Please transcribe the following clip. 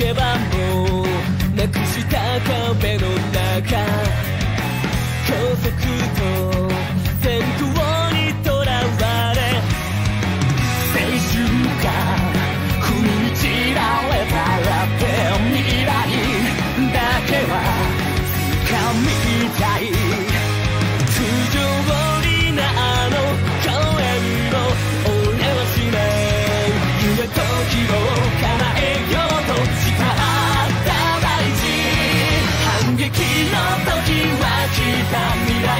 けばもうなくした壁の中。高速と線香にとらわれ。青春が踏み散られたらって未来だけは掴みたい。未来も